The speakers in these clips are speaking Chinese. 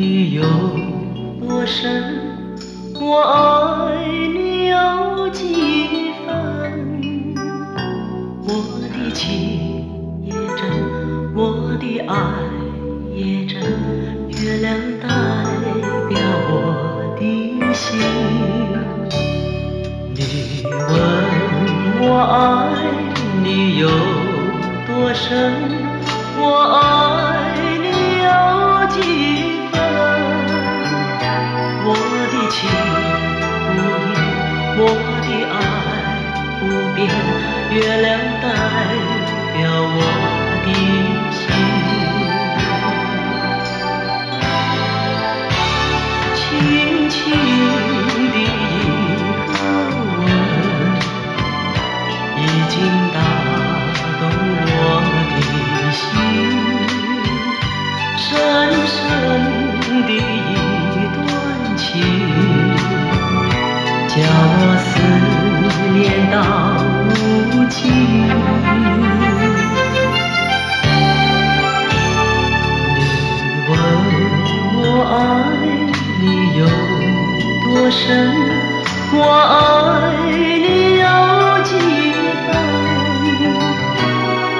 你有多深，我爱你有几分。我的情也真，我的爱也真，月亮代表我的心。你问我爱你有多深，我爱深，我爱你有几分？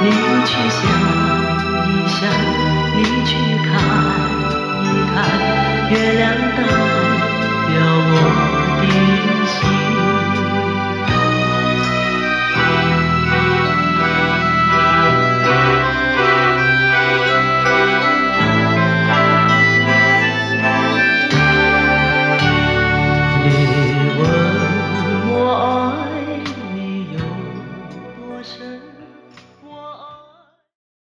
你去想一想，你去看一看，月亮代表我的。